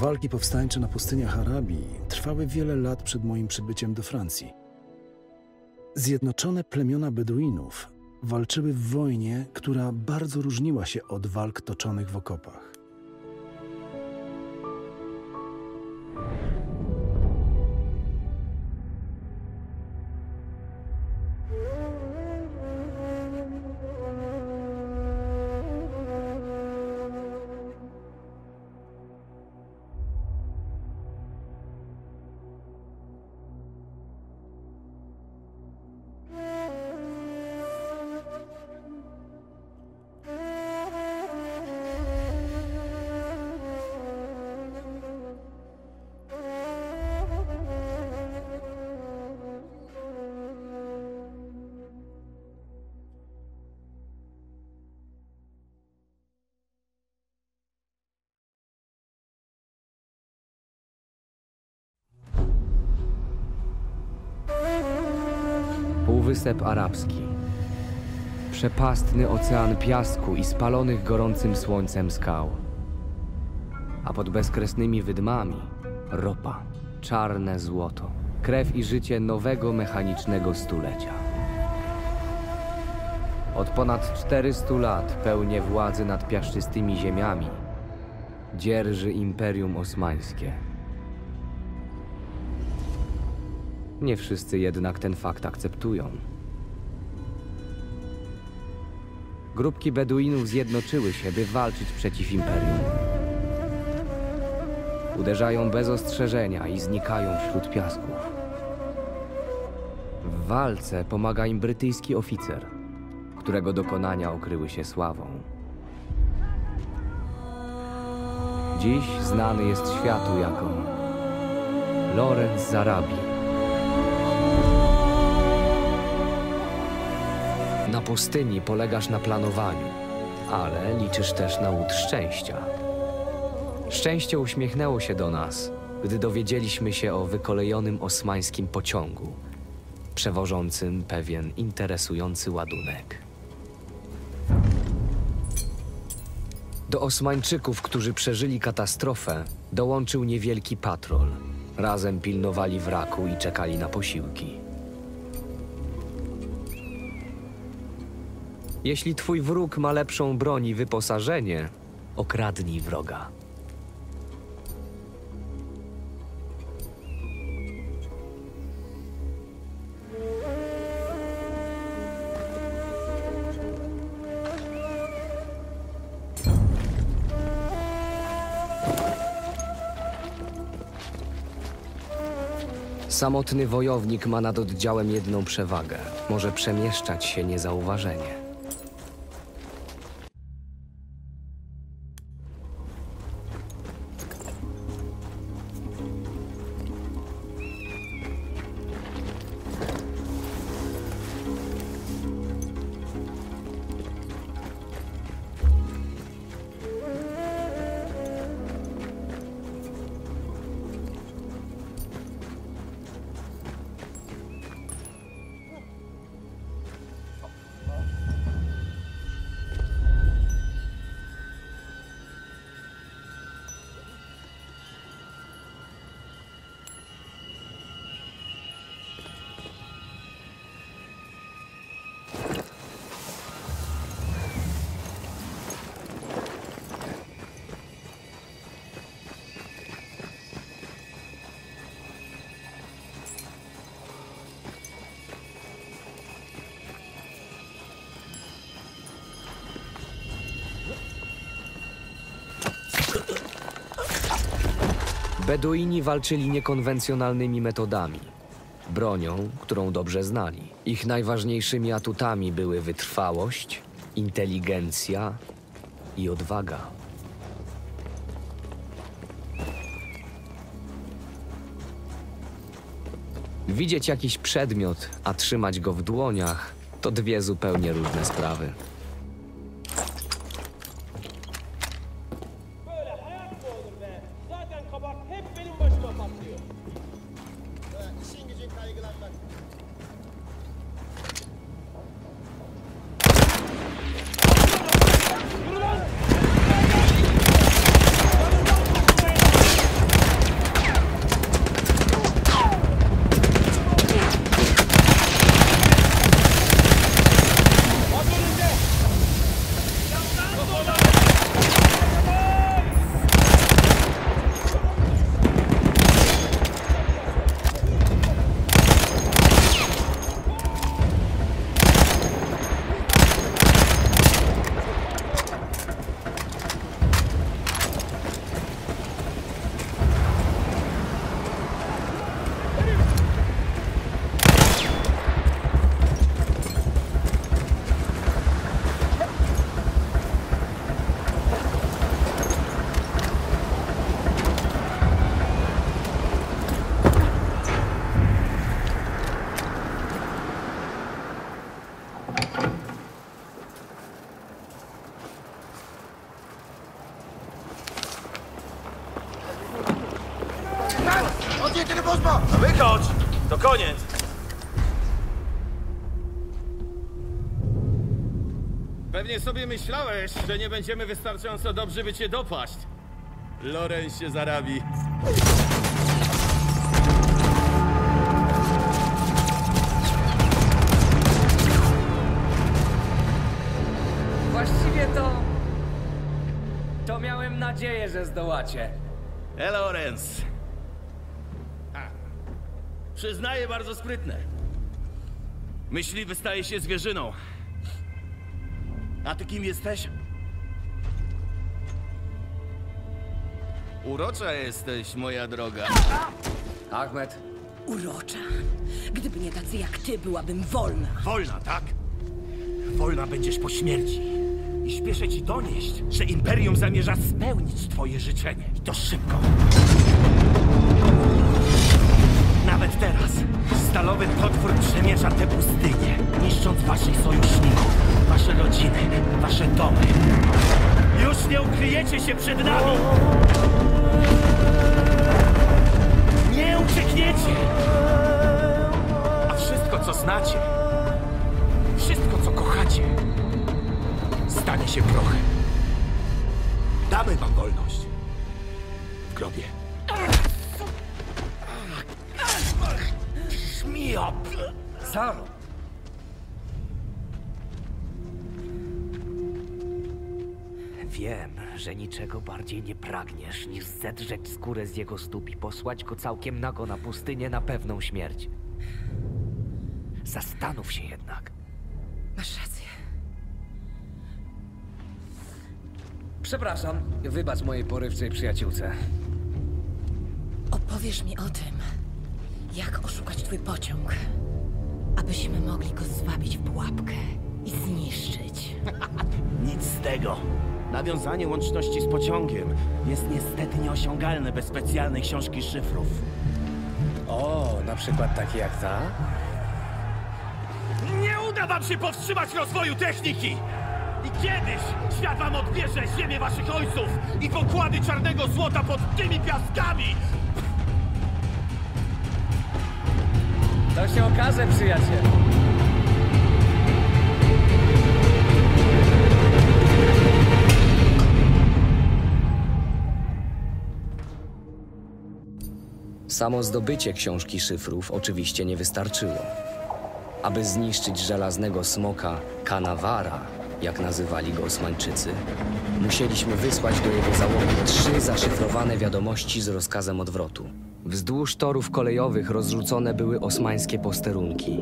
Walki powstańcze na pustyniach Arabii trwały wiele lat przed moim przybyciem do Francji. Zjednoczone plemiona Beduinów walczyły w wojnie, która bardzo różniła się od walk toczonych w okopach. Półwysep Arabski. Przepastny ocean piasku i spalonych gorącym słońcem skał. A pod bezkresnymi wydmami ropa, czarne złoto, krew i życie nowego mechanicznego stulecia. Od ponad 400 lat pełnię władzy nad piaszczystymi ziemiami. Dzierży Imperium Osmańskie. Nie wszyscy jednak ten fakt akceptują. Grupki Beduinów zjednoczyły się, by walczyć przeciw Imperium. Uderzają bez ostrzeżenia i znikają wśród piasków. W walce pomaga im brytyjski oficer, którego dokonania okryły się sławą. Dziś znany jest światu jako Lorenz z Na pustyni polegasz na planowaniu, ale liczysz też na łód szczęścia. Szczęście uśmiechnęło się do nas, gdy dowiedzieliśmy się o wykolejonym osmańskim pociągu, przewożącym pewien interesujący ładunek. Do Osmańczyków, którzy przeżyli katastrofę, dołączył niewielki patrol. Razem pilnowali wraku i czekali na posiłki. Jeśli twój wróg ma lepszą broń i wyposażenie, okradnij wroga. Samotny wojownik ma nad oddziałem jedną przewagę. Może przemieszczać się niezauważenie. Beduini walczyli niekonwencjonalnymi metodami. Bronią, którą dobrze znali. Ich najważniejszymi atutami były wytrwałość, inteligencja i odwaga. Widzieć jakiś przedmiot, a trzymać go w dłoniach, to dwie zupełnie różne sprawy. Zaten kabak hep benim başıma patlıyor. İşin gücün kaygılanmak. No wychodź! To koniec! Pewnie sobie myślałeś, że nie będziemy wystarczająco dobrzy, by cię dopaść. Lorenz się zarabi. Właściwie to... To miałem nadzieję, że zdołacie. E, Lorenz. Przyznaję, bardzo sprytne. Myśliwy staje się zwierzyną. A ty kim jesteś? Urocza jesteś, moja droga. Ahmed, Urocza. Gdyby nie tacy jak ty, byłabym wolna. Wolna, tak? Wolna będziesz po śmierci. I śpieszę ci donieść, że Imperium zamierza spełnić twoje życzenie. I to szybko. Stalowy potwór przemierza te pustynie, niszcząc waszych sojuszników, wasze rodziny, wasze domy. Już nie ukryjecie się przed nami! Szmiop! Saro. Wiem, że niczego bardziej nie pragniesz, niż zedrzeć skórę z jego stóp i posłać go całkiem nago na pustynię na pewną śmierć. Zastanów się jednak. Masz rację. Przepraszam, wybacz mojej porywczej przyjaciółce. Opowiesz mi o tym, jak oszukać twój pociąg, abyśmy mogli go zwabić w pułapkę i zniszczyć. Nic z tego. Nawiązanie łączności z pociągiem jest niestety nieosiągalne bez specjalnej książki szyfrów. O, na przykład takie jak ta? Nie uda wam się powstrzymać rozwoju techniki! I kiedyś świat wam odbierze ziemię waszych ojców i pokłady czarnego złota pod tymi piaskami! To się okaże, przyjaciel. Samo zdobycie książki szyfrów oczywiście nie wystarczyło. Aby zniszczyć żelaznego smoka Kanawara, jak nazywali go Osmańczycy, musieliśmy wysłać do jego załogi trzy zaszyfrowane wiadomości z rozkazem odwrotu. Wzdłuż torów kolejowych rozrzucone były osmańskie posterunki.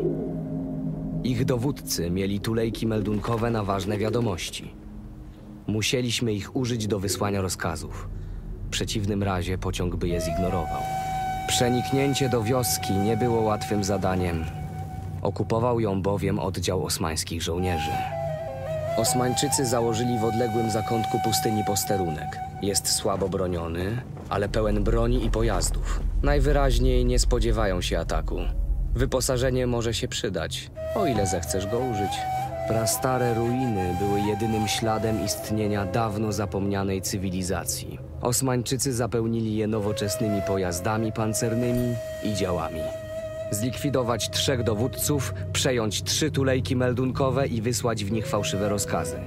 Ich dowódcy mieli tulejki meldunkowe na ważne wiadomości. Musieliśmy ich użyć do wysłania rozkazów. W przeciwnym razie pociąg by je zignorował. Przeniknięcie do wioski nie było łatwym zadaniem. Okupował ją bowiem oddział osmańskich żołnierzy. Osmańczycy założyli w odległym zakątku pustyni posterunek. Jest słabo broniony, ale pełen broni i pojazdów. Najwyraźniej nie spodziewają się ataku. Wyposażenie może się przydać, o ile zechcesz go użyć. Prastare ruiny były jedynym śladem istnienia dawno zapomnianej cywilizacji. Osmańczycy zapełnili je nowoczesnymi pojazdami pancernymi i działami. Zlikwidować trzech dowódców, przejąć trzy tulejki meldunkowe i wysłać w nich fałszywe rozkazy.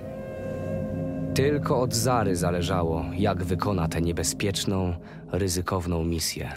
Tylko od Zary zależało, jak wykona tę niebezpieczną, ryzykowną misję.